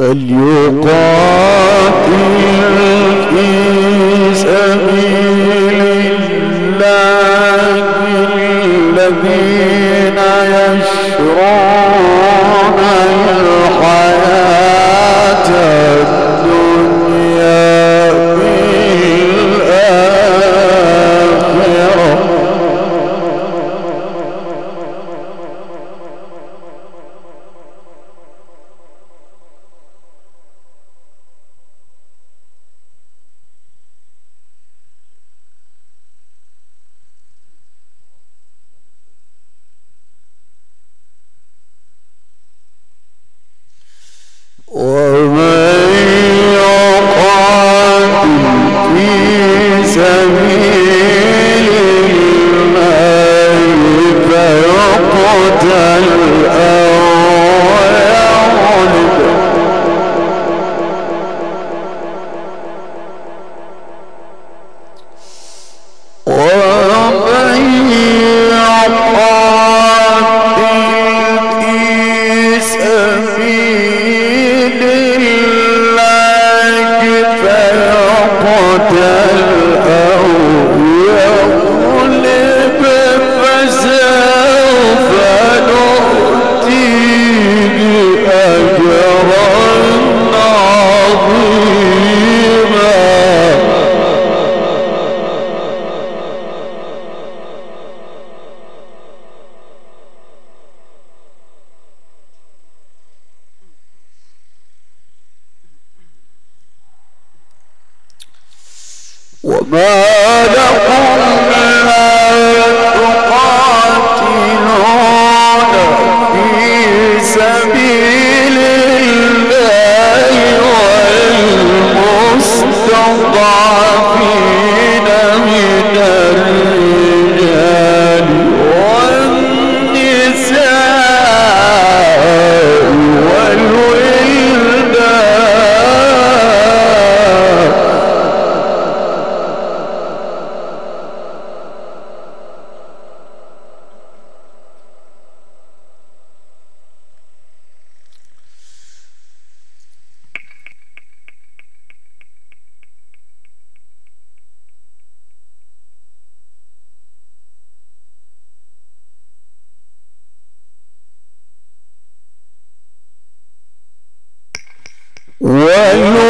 فليقاتل في سبيل الله الذين يشرون ما لكم one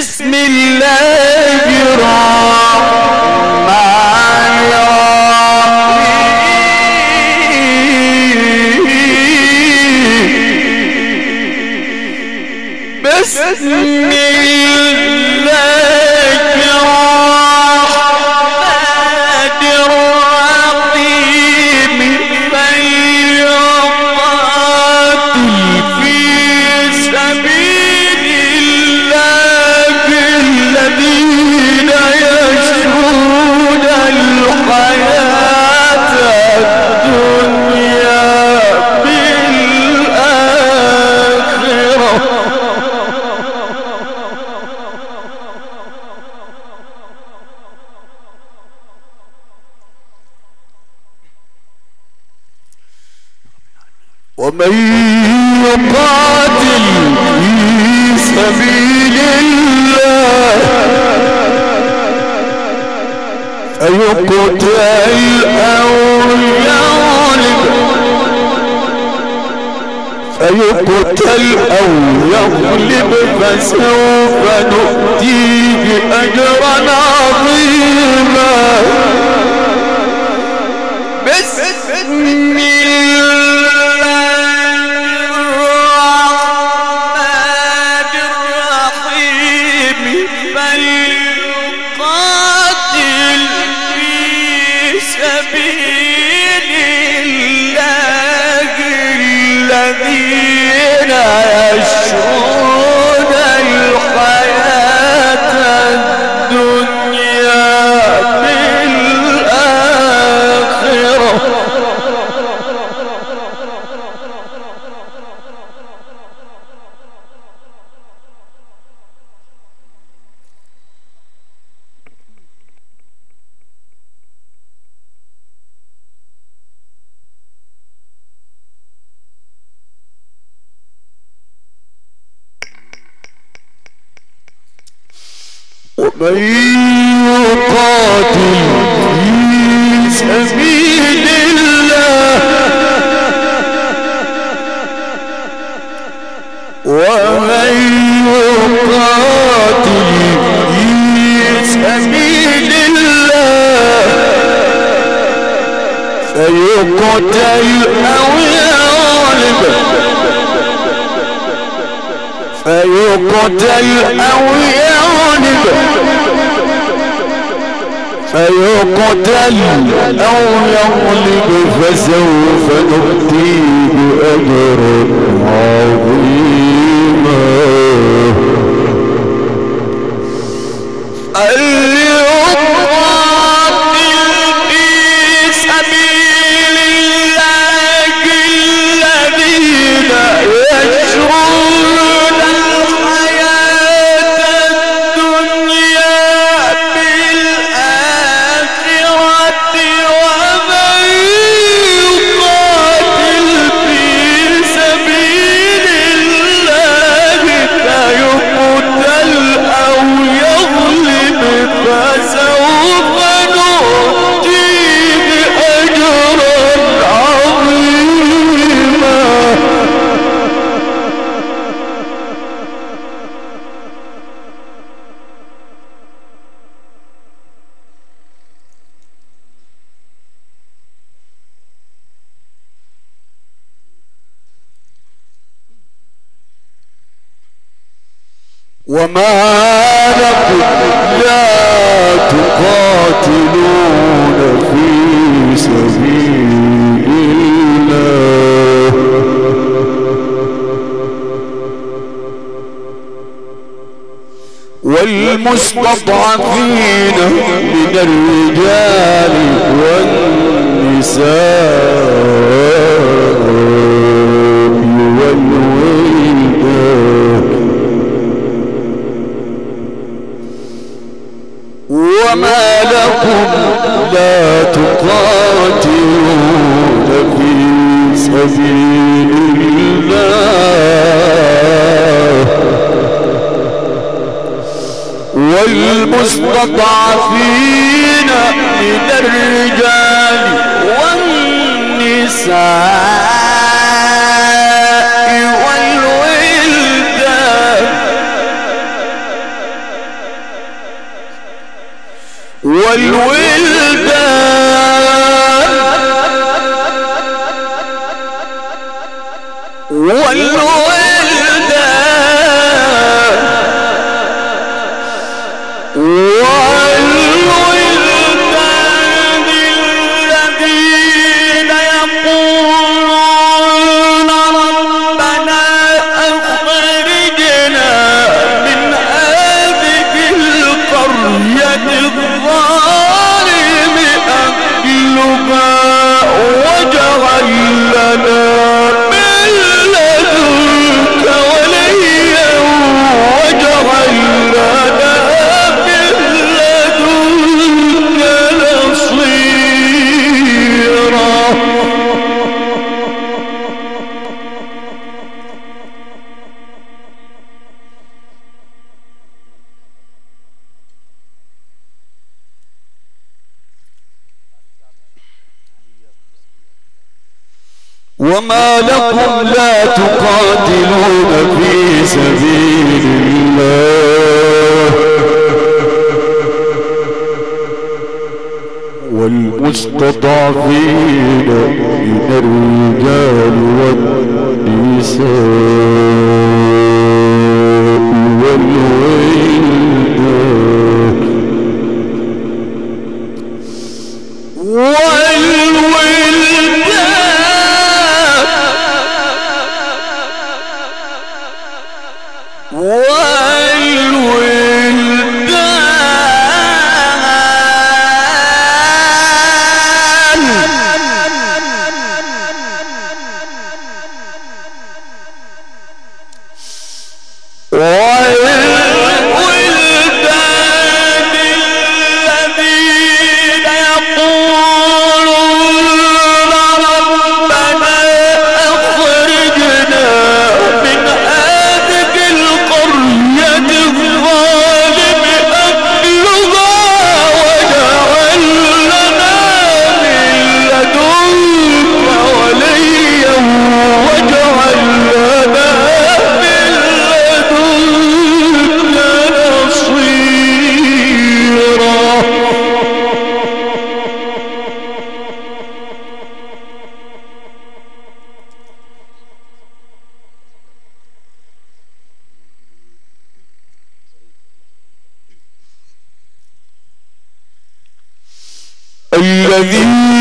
بسم الله الرحمن الرحيم. بسم ومن يقاتل في سبيل الله فيقتل أو يغلب فيقتل أو يغلب فسوف نؤتيه أجرا عظيما. الذين ومن يقاتل في سبيل الله ومن يقاتل في سبيل الله فيقتل أو يغلب فيقتل أو يغلب فيقتل أو يغلب فسوف نؤتيه أجرا عظيما وما لكم لا تقاتلون في سبيل الله. والمستضعفين من الرجال والنساء. والمستضعفين من الرجال والنساء وما لكم لا تقاتلون في سبيل الله. والمستضعفين من الرجال والنساء والولدان boy David.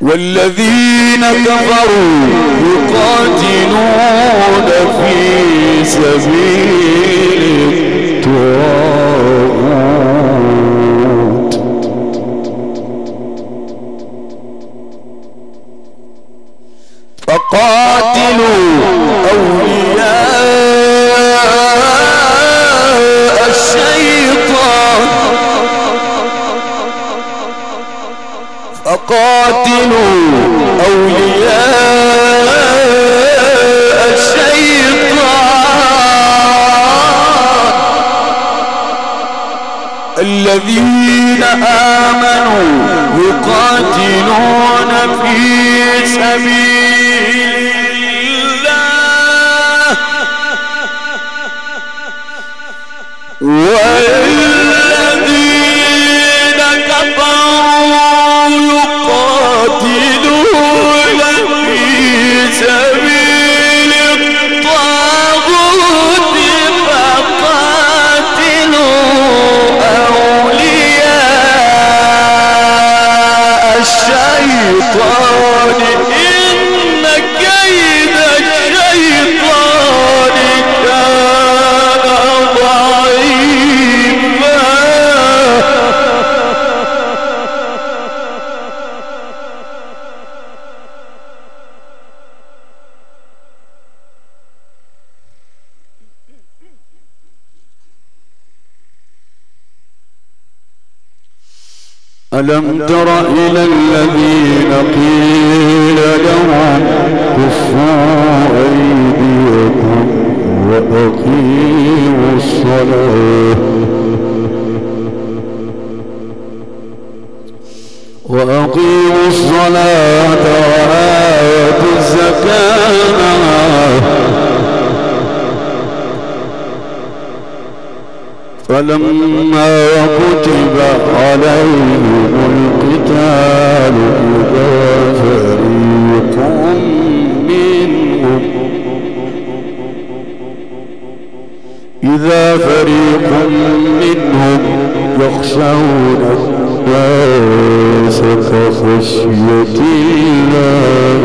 والذين كفروا يقاتلون في سبيل الطاغوت. away. ألم تر إلى الذين قيل لهم كفوا أيديكم وأقيموا الصلاة وأقيموا الصلاة وآتوا الزكاة فلما كتب عليهم إذا فريق منهم إذا فريق منهم يخشون الناس كخشية الله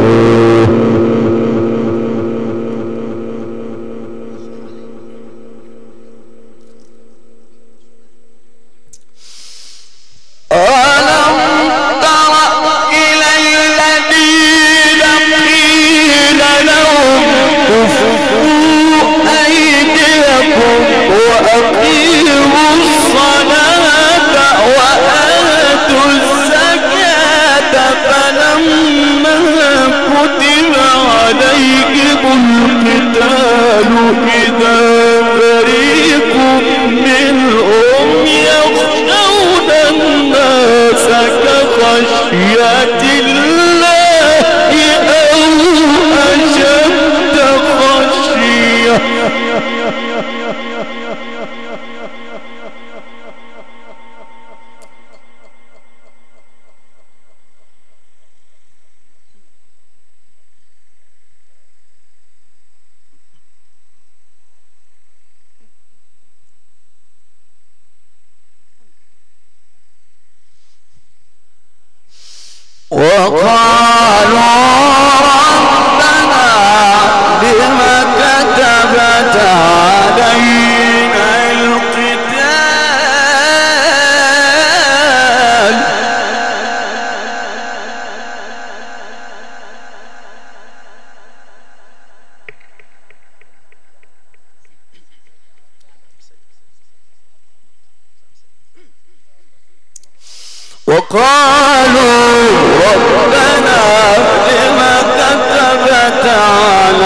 Well, well called.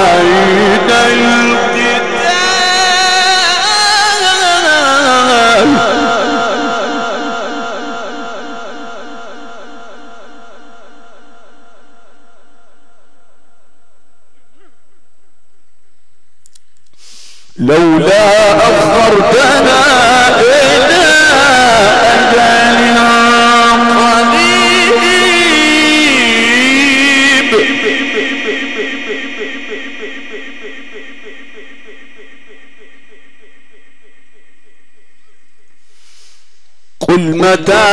Hare Canada.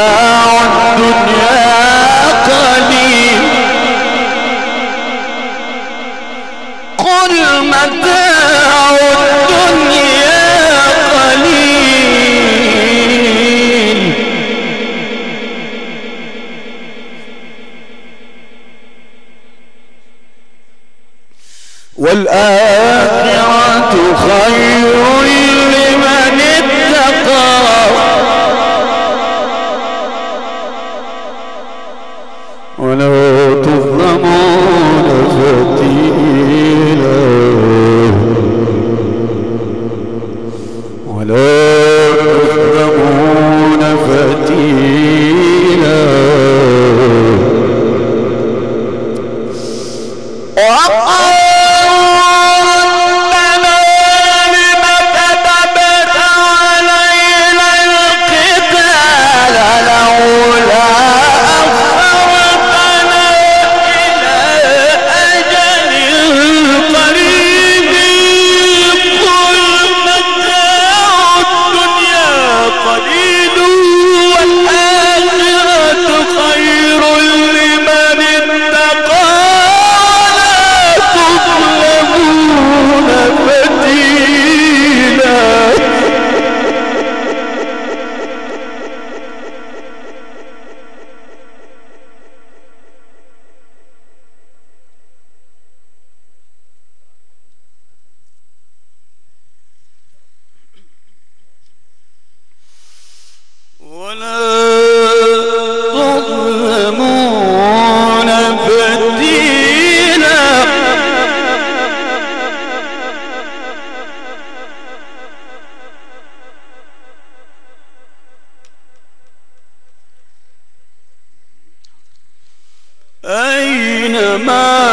أينما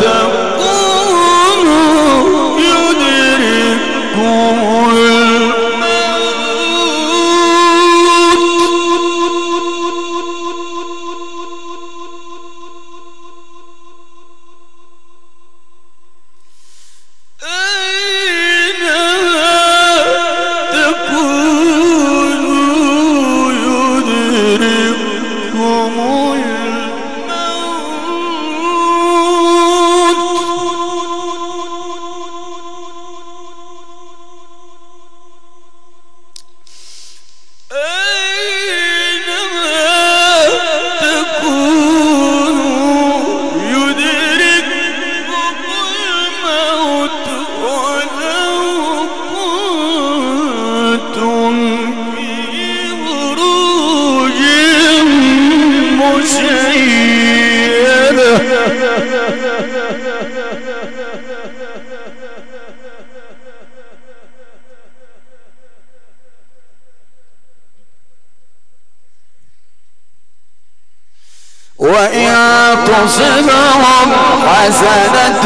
تكون حسنة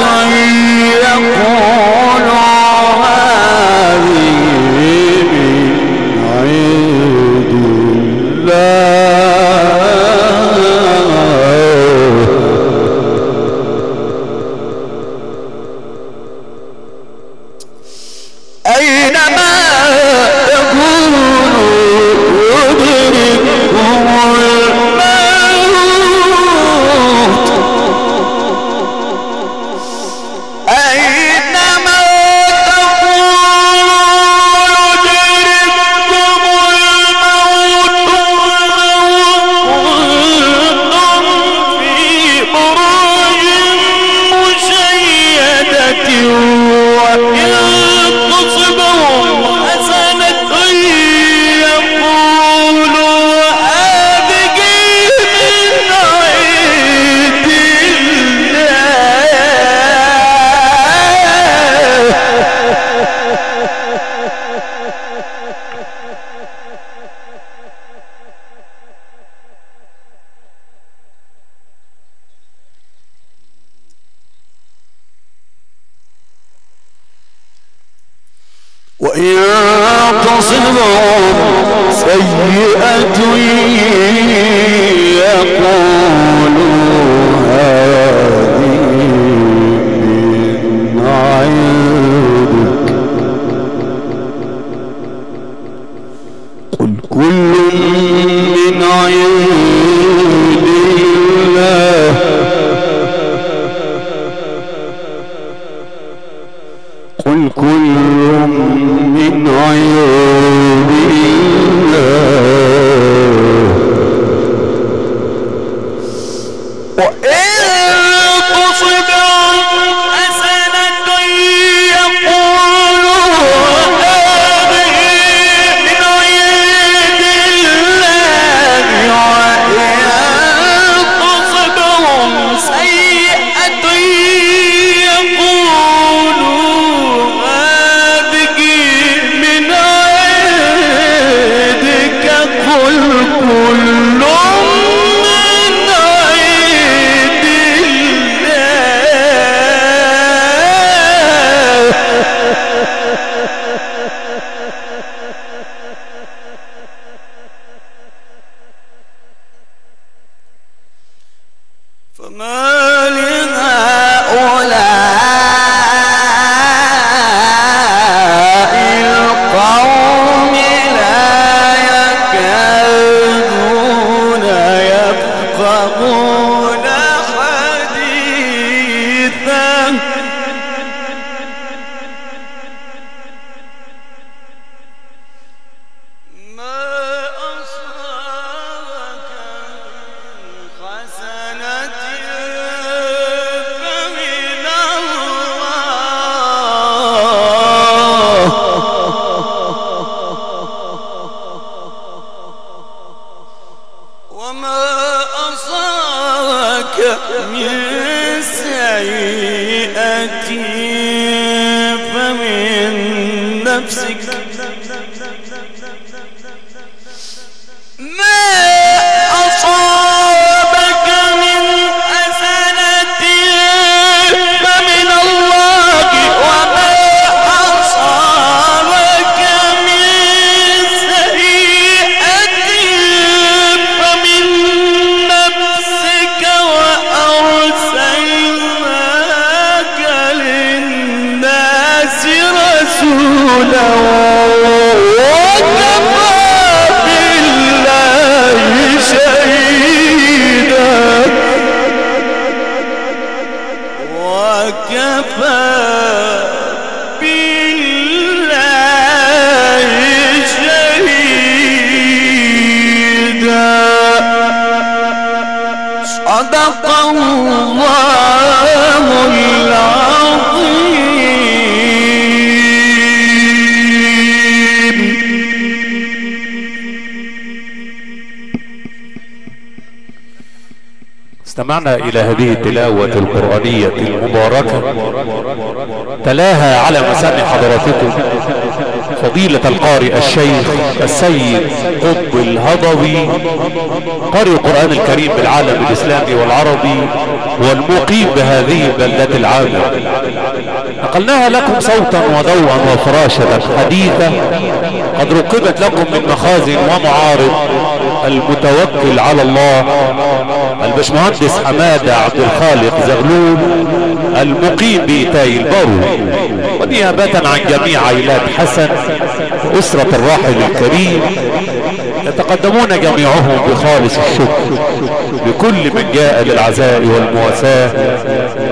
وإن تصبهم سيئة يقولوا هذه استمعنا إلى هذه التلاوة القرآنية المباركة تلاها على مسامع حضراتكم فضيلة القارئ الشيخ السيد قطب الهضوي قارئ القرآن الكريم بالعالم الإسلامي والعربي والمقيم بهذه البلدة العامة. نقلناها لكم صوتا وضوءا وفراشة حديثة قد رقبت لكم من مخازن ومعارض المتوكل على الله. البشمهندس حمادة عبد الخالق زغلول المقيم بإيتاي البرو ونيابة عن جميع عائلات حسن أسرة الراحل الكريم يتقدمون جميعهم بخالص الشكر لكل من جاء للعزاء والمواساة.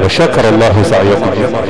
وشكر الله سعيكم. جميعا